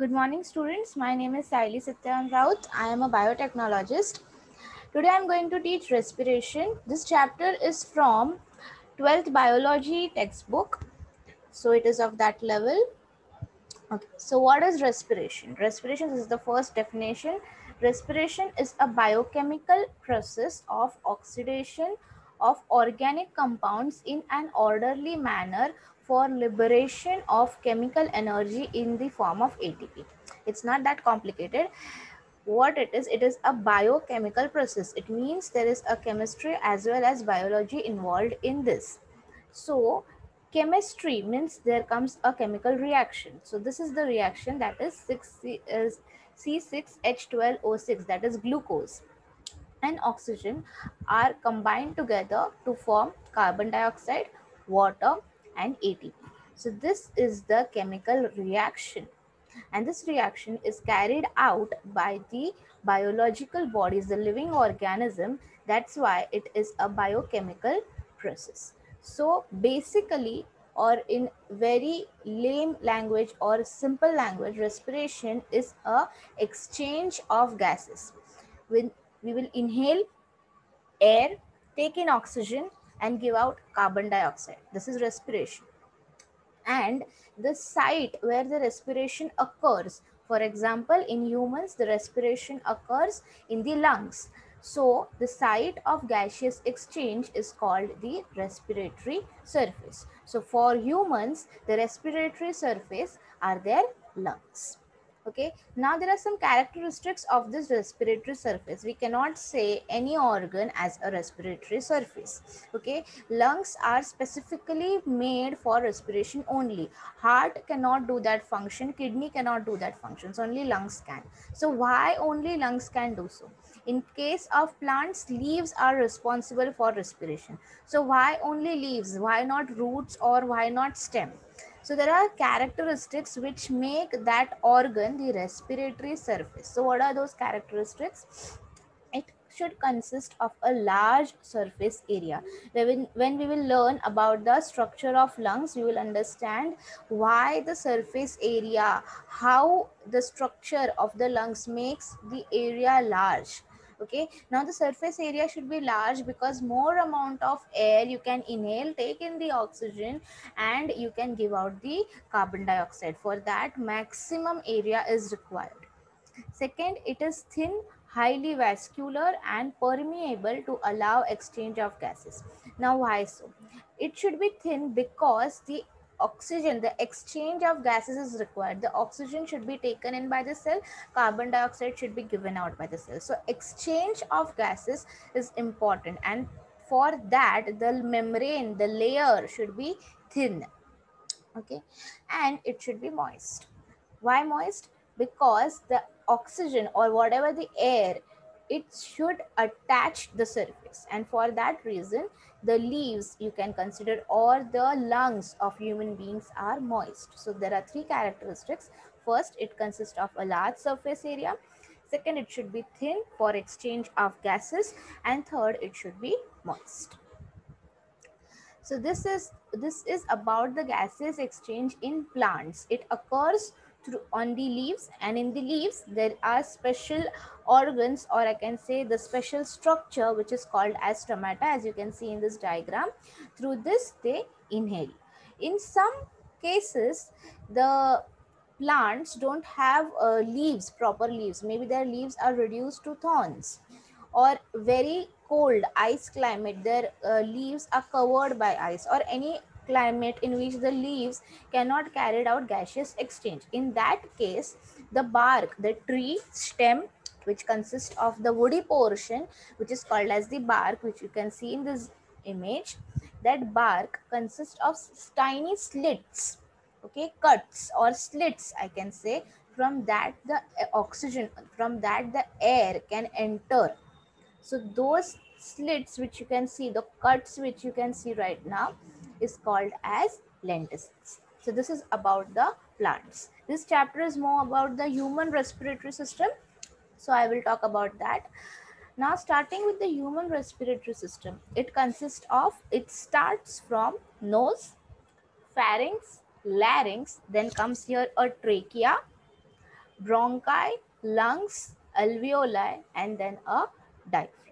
Good morning, students. My name is Sailee Satyan Raut. I am a biotechnologist. Today I am going to teach respiration. This chapter is from 12th biology textbook. So it is of that level. Okay. So what is respiration? Respiration is the first definition. Respiration is a biochemical process of oxidation of organic compounds in an orderly manner for liberation of chemical energy in the form of ATP. It's not that complicated. What it is, it is a biochemical process. It means there is a chemistry as well as biology involved in this. So chemistry means there comes a chemical reaction. So this is the reaction that is 6C, is C6H12O6 that is glucose and oxygen are combined together to form carbon dioxide, water and ATP. So this is the chemical reaction and this reaction is carried out by the biological bodies, the living organism. That's why it is a biochemical process. So basically or in very lame language or simple language, respiration is a exchange of gases. When we will inhale air, take in oxygen and give out carbon dioxide. This is respiration. And the site where the respiration occurs, for example, in humans, the respiration occurs in the lungs. So the site of gaseous exchange is called the respiratory surface. So for humans, the respiratory surface are their lungs okay? Now there are some characteristics of this respiratory surface. We cannot say any organ as a respiratory surface okay? Lungs are specifically made for respiration only. Heart cannot do that function. Kidney cannot do that functions. Only lungs can. So why only lungs can do so in case of plants leaves are responsible for respiration so why only leaves why not roots or why not stem so there are characteristics which make that organ the respiratory surface. So what are those characteristics? It should consist of a large surface area. When, we will learn about the structure of lungs, we will understand why the surface area, how the structure of the lungs makes the area large okay? Now the surface area should be large because more amount of air you can inhale take in the oxygen and you can give out the carbon dioxide. For that maximum area is required. Second it is thin highly vascular and permeable to allow exchange of gases. Now why so? It should be thin because the oxygen, the exchange of gases is required. The oxygen should be taken in by the cell, carbon dioxide should be given out by the cell. So exchange of gases is important and for that the membrane, the layer should be thin. Okay, and it should be moist. Why moist? Because the oxygen or whatever the air it should attach the surface. And for that reason the leaves you can consider or the lungs of human beings are moist. So there are three characteristics. First it consists of a large surface area. Second it should be thin for exchange of gases. And third it should be moist. So this is this is about the gases exchange in plants. It occurs on the leaves and in the leaves there are special organs or I can say the special structure which is called as stomata as you can see in this diagram. Through this they inhale. In some cases the plants don't have uh, leaves, proper leaves. Maybe their leaves are reduced to thorns or very cold ice climate their uh, leaves are covered by ice or any climate in which the leaves cannot carry out gaseous exchange. In that case, the bark, the tree stem, which consists of the woody portion, which is called as the bark, which you can see in this image, that bark consists of tiny slits, okay, cuts or slits, I can say, from that the eh, oxygen, from that the air can enter. So those slits which you can see, the cuts which you can see right now, is called as lenticels. So this is about the plants. This chapter is more about the human respiratory system. So I will talk about that. Now starting with the human respiratory system, it consists of, it starts from nose, pharynx, larynx, then comes here a trachea, bronchi, lungs, alveoli, and then a diaphragm.